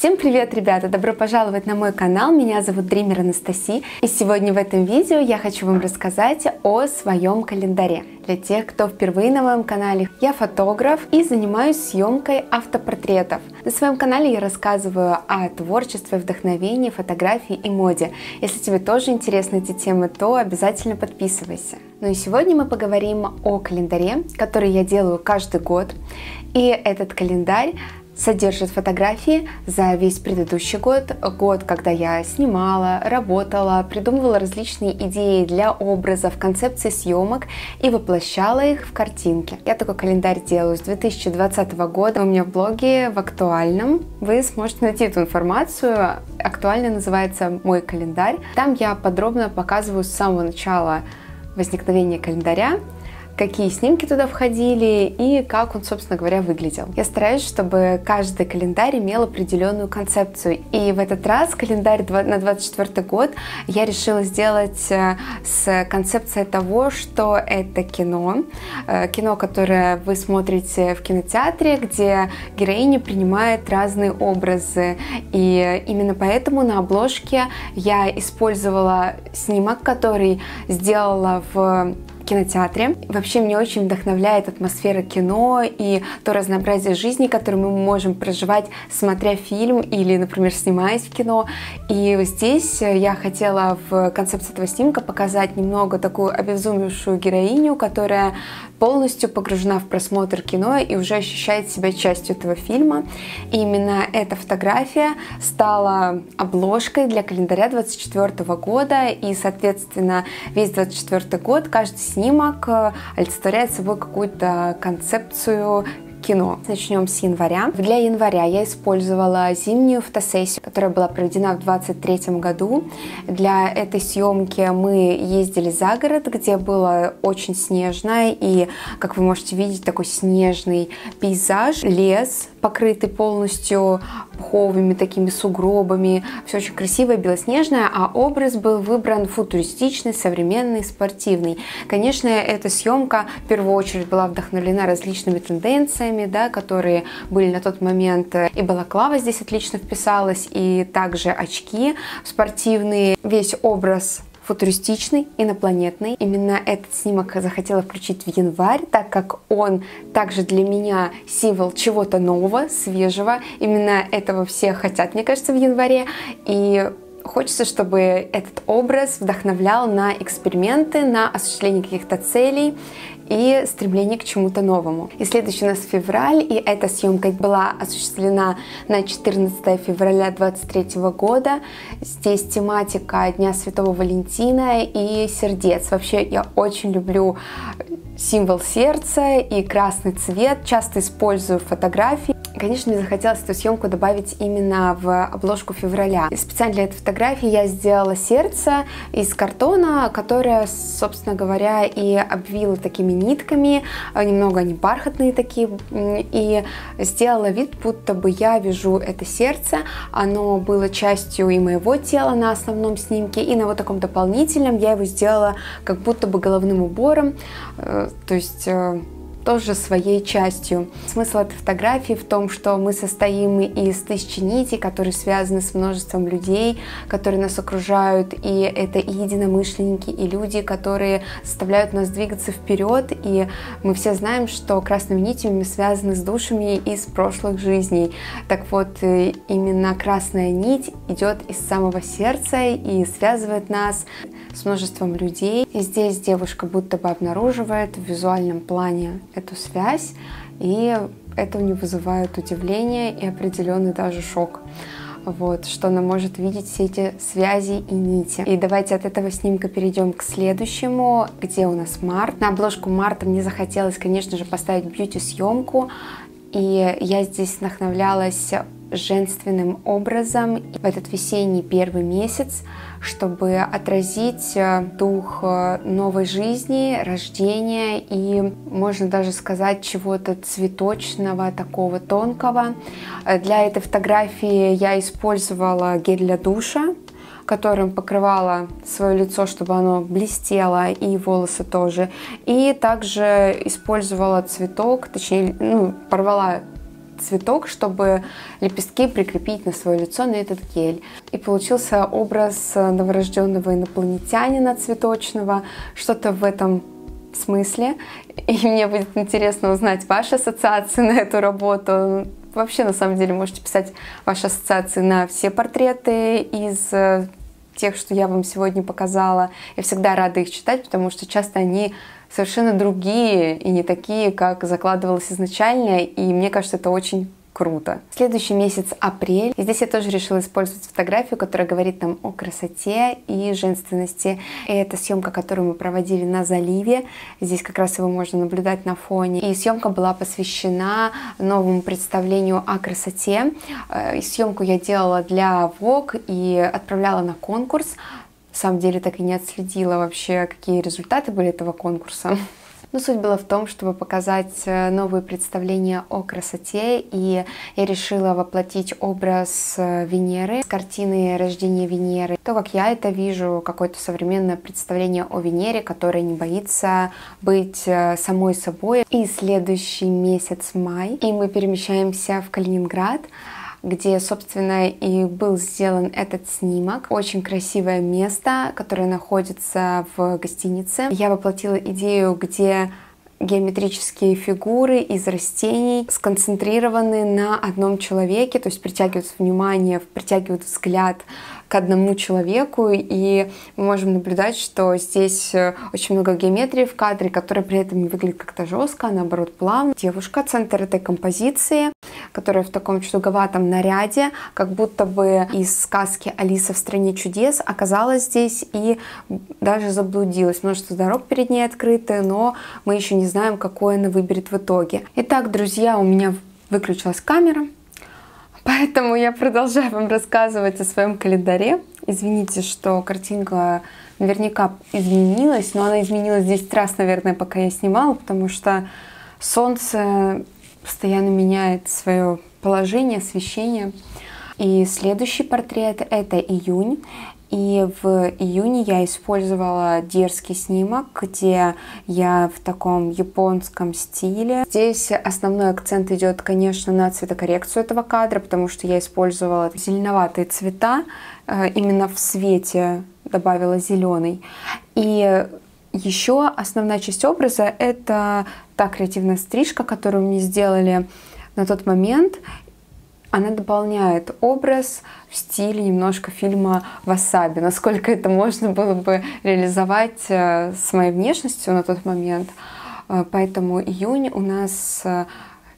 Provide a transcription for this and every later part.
Всем привет, ребята! Добро пожаловать на мой канал. Меня зовут Дример Анастасия. И сегодня в этом видео я хочу вам рассказать о своем календаре. Для тех, кто впервые на моем канале, я фотограф и занимаюсь съемкой автопортретов. На своем канале я рассказываю о творчестве, вдохновении, фотографии и моде. Если тебе тоже интересны эти темы, то обязательно подписывайся. Ну и сегодня мы поговорим о календаре, который я делаю каждый год. И этот календарь содержит фотографии за весь предыдущий год, год, когда я снимала, работала, придумывала различные идеи для образов, концепции съемок и воплощала их в картинки. Я такой календарь делаю с 2020 года. У меня в блоге в актуальном вы сможете найти эту информацию. Актуально называется «Мой календарь». Там я подробно показываю с самого начала возникновения календаря, какие снимки туда входили и как он, собственно говоря, выглядел. Я стараюсь, чтобы каждый календарь имел определенную концепцию. И в этот раз календарь на 24 год я решила сделать э, с концепцией того, что это кино. Э, кино, которое вы смотрите в кинотеатре, где героиня принимает разные образы. И именно поэтому на обложке я использовала снимок, который сделала в кинотеатре. Вообще меня очень вдохновляет атмосфера кино и то разнообразие жизни, которое мы можем проживать, смотря фильм или, например, снимаясь в кино. И здесь я хотела в концепции этого снимка показать немного такую обезумевшую героиню, которая полностью погружена в просмотр кино и уже ощущает себя частью этого фильма. И именно эта фотография стала обложкой для календаря 24 года, и, соответственно, весь 24 год, каждый снимок э, олицетворяет собой какую-то концепцию кино. Начнем с января. Для января я использовала зимнюю фотосессию, которая была проведена в 23 году. Для этой съемки мы ездили за город, где было очень снежно, и, как вы можете видеть, такой снежный пейзаж, лес, покрытый полностью пуховыми такими сугробами. Все очень красивое, белоснежное, а образ был выбран футуристичный, современный, спортивный. Конечно, эта съемка в первую очередь была вдохновлена различными тенденциями, да, которые были на тот момент. И балаклава здесь отлично вписалась, и также очки спортивные. Весь образ футуристичный, инопланетный. Именно этот снимок захотела включить в январь, так как он также для меня символ чего-то нового, свежего. Именно этого все хотят, мне кажется, в январе. И Хочется, чтобы этот образ вдохновлял на эксперименты, на осуществление каких-то целей и стремление к чему-то новому. И следующий у нас февраль, и эта съемка была осуществлена на 14 февраля 23 года. Здесь тематика Дня Святого Валентина и сердец. Вообще я очень люблю символ сердца и красный цвет, часто использую фотографии. Конечно, мне захотелось эту съемку добавить именно в обложку февраля. И специально для этой фотографии я сделала сердце из картона, которое, собственно говоря, и обвила такими нитками, немного они бархатные такие, и сделала вид, будто бы я вяжу это сердце. Оно было частью и моего тела на основном снимке, и на вот таком дополнительном я его сделала как будто бы головным убором, э, то есть э, тоже своей частью. Смысл этой фотографии в том, что мы состоим из тысячи нитей, которые связаны с множеством людей, которые нас окружают, и это и единомышленники, и люди, которые заставляют нас двигаться вперед, и мы все знаем, что красными нитями связаны с душами из прошлых жизней. Так вот, э, именно красная нить идет из самого сердца и связывает нас с множеством людей. И здесь девушка будто бы обнаруживает в визуальном плане эту связь, и это у нее вызывает удивление и определенный даже шок вот, что она может видеть все эти связи и нити. И давайте от этого снимка перейдем к следующему, где у нас март. На обложку марта мне захотелось, конечно же, поставить бьюти-съемку, и я здесь вдохновлялась женственным образом в этот весенний первый месяц, чтобы отразить э, дух э, новой жизни, рождения и, можно даже сказать, чего-то цветочного, такого тонкого. Э, для этой фотографии я использовала гель для душа, которым покрывала свое лицо, чтобы оно блестело, и волосы тоже. И также использовала цветок, точнее, ну, порвала цветок, чтобы лепестки прикрепить на свое лицо на этот гель. И получился образ новорожденного инопланетянина цветочного, что-то в этом смысле. И мне будет интересно узнать ваши ассоциации на эту работу. Вообще, на самом деле, можете писать ваши ассоциации на все портреты из э, тех, что я вам сегодня показала. Я всегда рада их читать, потому что часто они совершенно другие и не такие, как закладывалось изначально. И мне кажется, это очень круто. Следующий месяц апрель. И здесь я тоже решила использовать фотографию, которая говорит нам о красоте и женственности. И это съемка, которую мы проводили на заливе. Здесь как раз его можно наблюдать на фоне. И съемка была посвящена новому представлению о красоте. Э, и съемку я делала для Vogue и отправляла на конкурс. Самом деле так и не отследила вообще, какие результаты были этого конкурса. Но суть была в том, чтобы показать э, новые представления о красоте, и я решила воплотить образ э, Венеры с картины «Рождение Венеры». То, как я это вижу, какое-то современное представление о Венере, которая не боится быть э, самой собой. И следующий месяц май, и мы перемещаемся в Калининград, где, собственно, и был сделан этот снимок. Очень красивое место, которое находится в гостинице. Я воплотила идею, где геометрические фигуры из растений сконцентрированы на одном человеке, то есть притягивают внимание, притягивают взгляд к одному человеку, и мы можем наблюдать, что здесь э, очень много геометрии в кадре, которая при этом не выглядит как-то жестко, а наоборот плавно. Девушка, центр этой композиции, которая в таком чудаковатом наряде, как будто бы из сказки «Алиса в стране чудес» оказалась здесь и даже заблудилась. Множество дорог перед ней открыты, но мы еще не знаем, какой она выберет в итоге. Итак, друзья, у меня выключилась камера, Поэтому я продолжаю вам рассказывать о своем календаре. Извините, что картинка наверняка изменилась, но она изменилась 10 раз, наверное, пока я снимала, потому что солнце постоянно меняет свое положение, освещение. И следующий портрет это июнь. И в июне я использовала дерзкий снимок, где я в таком японском стиле. Здесь основной акцент идет, конечно, на цветокоррекцию этого кадра, потому что я использовала зеленоватые цвета, э, именно в свете добавила зеленый. И еще основная часть образа — это та креативная стрижка, которую мне сделали на тот момент она дополняет образ в стиле немножко фильма «Васаби». Насколько это можно было бы реализовать э, с моей внешностью на тот момент. Э, поэтому июнь у нас э,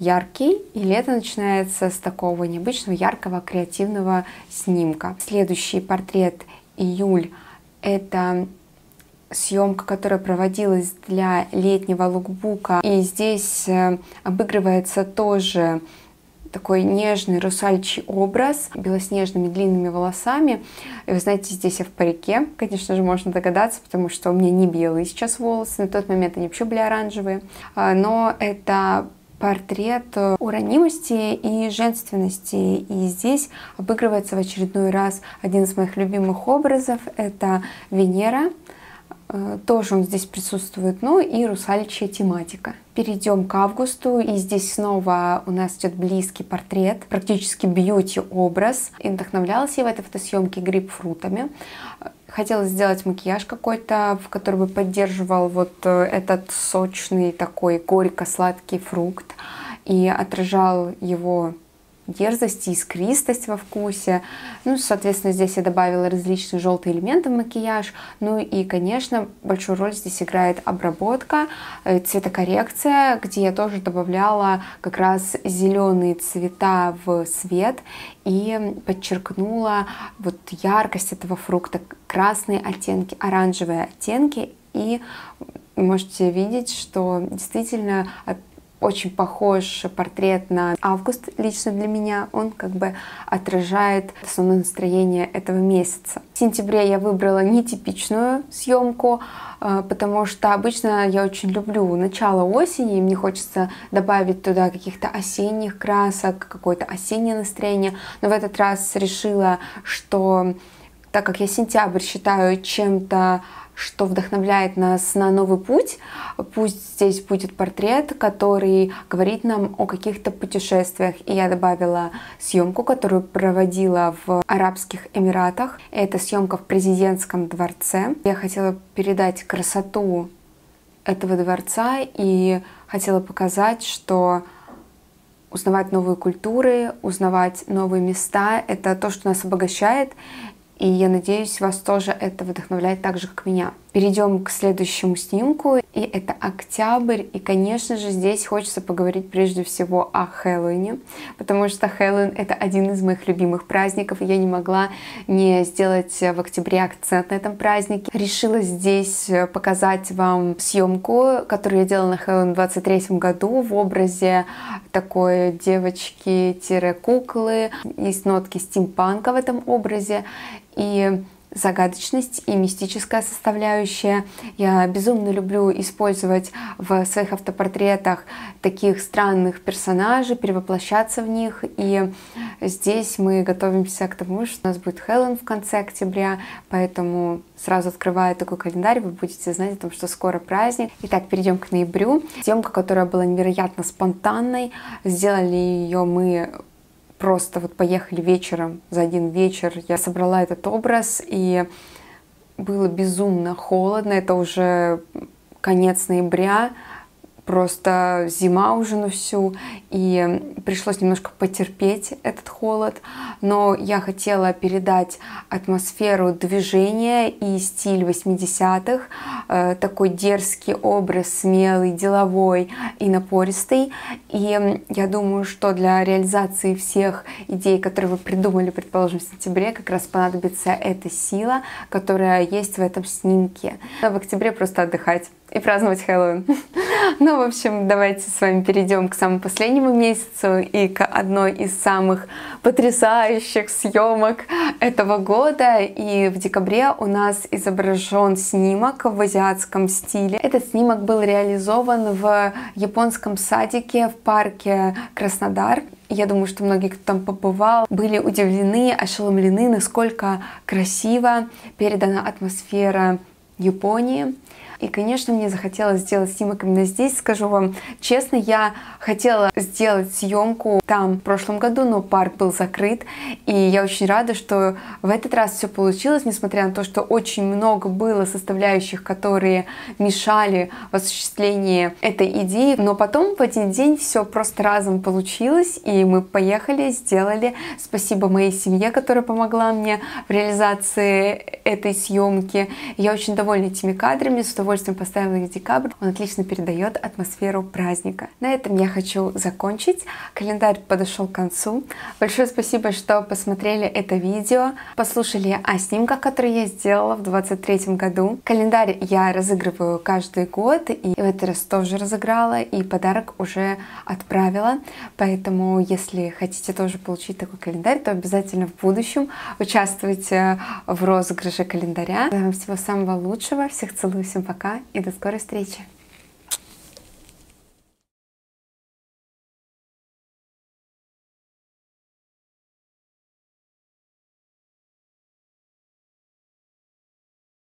яркий, и лето начинается с такого необычного, яркого, креативного снимка. Следующий портрет июль — это съемка, которая проводилась для летнего лукбука. И здесь обыгрывается тоже такой нежный русальчий образ, белоснежными длинными волосами. И вы знаете, здесь я в парике, конечно же, можно догадаться, потому что у меня не белые сейчас волосы, на тот момент они вообще были оранжевые. А, но это портрет уранимости и женственности. И здесь обыгрывается в очередной раз один из моих любимых образов. Это Венера, Э, тоже он здесь присутствует, ну и русаличья тематика. Перейдем к августу, и здесь снова у нас идет близкий портрет, практически бьюти-образ. И я в этой фотосъемке грейпфрутами. Хотела сделать макияж какой-то, в который бы поддерживал вот э, этот сочный такой горько-сладкий фрукт и отражал его дерзость искристость во вкусе. Ну, соответственно, здесь я добавила различные желтые элементы в макияж. Ну и, конечно, большую роль здесь играет обработка, э, цветокоррекция, где я тоже добавляла как раз зеленые цвета в свет и подчеркнула вот яркость этого фрукта, красные оттенки, оранжевые оттенки. И можете видеть, что действительно очень похож портрет на август лично для меня. Он как бы отражает основное настроение этого месяца. В сентябре я выбрала нетипичную съемку, а, потому что обычно я очень люблю начало осени, и мне хочется добавить туда каких-то осенних красок, какое-то осеннее настроение. Но в этот раз решила, что так как я сентябрь считаю чем-то что вдохновляет нас на новый путь. Пусть здесь будет портрет, который говорит нам о каких-то путешествиях. И я добавила съемку, которую проводила в Арабских Эмиратах. Это съемка в президентском дворце. Я хотела передать красоту этого дворца и хотела показать, что узнавать новые культуры, узнавать новые места — это то, что нас обогащает, и я надеюсь, вас тоже это вдохновляет так же, как меня. Перейдем к следующему снимку, и это октябрь, и, конечно же, здесь хочется поговорить прежде всего о Хэллоуине, потому что Хэллоуин — это один из моих любимых праздников, и я не могла не сделать в октябре акцент на этом празднике. Решила здесь показать вам съемку, которую я делала на Хэллоуин в 23 году в образе такой девочки-куклы. Есть нотки стимпанка в этом образе, и загадочность и мистическая составляющая. Я безумно люблю использовать в своих автопортретах таких странных персонажей, перевоплощаться в них. И здесь мы готовимся к тому, что у нас будет Хэллоуин в конце октября, поэтому сразу открывая такой календарь, вы будете знать о том, что скоро праздник. Итак, перейдем к ноябрю. Съемка, которая была невероятно спонтанной. Сделали ее мы просто вот поехали вечером, за один вечер я собрала этот образ, и было безумно холодно, это уже конец ноября, просто зима уже на всю, и пришлось немножко потерпеть этот холод, но я хотела передать атмосферу движения и стиль 80-х, э, такой дерзкий образ, смелый, деловой и напористый, и я думаю, что для реализации всех идей, которые вы придумали, предположим, в сентябре, как раз понадобится эта сила, которая есть в этом снимке. В октябре просто отдыхать и праздновать Хэллоуин. ну, в общем, давайте с вами перейдем к самому последнему месяцу и к одной из самых потрясающих съемок этого года. И в декабре у нас изображен снимок в азиатском стиле. Этот снимок был реализован в японском садике в парке Краснодар. Я думаю, что многие, кто там побывал, были удивлены, ошеломлены, насколько красиво передана атмосфера Японии. И, конечно, мне захотелось сделать снимок именно здесь. Скажу вам честно, я хотела сделать съемку там в прошлом году, но парк был закрыт. И я очень рада, что в этот раз все получилось, несмотря на то, что очень много было составляющих, которые мешали в осуществлении этой идеи. Но потом в один день все просто разом получилось, и мы поехали, сделали. Спасибо моей семье, которая помогла мне в реализации этой съемки. Я очень довольна этими кадрами, с удовольствием поставила их декабрь. Он отлично передает атмосферу праздника. На этом я хочу закончить. Календарь подошел к концу. Большое спасибо, что посмотрели это видео, послушали о снимках, которые я сделала в 23 году. Календарь я разыгрываю каждый год, и в этот раз тоже разыграла, и подарок уже отправила. Поэтому, если хотите тоже получить такой календарь, то обязательно в будущем участвуйте в розыгрыше календаря. Всего самого лучшего. Всех целую, всем пока и до скорой встречи.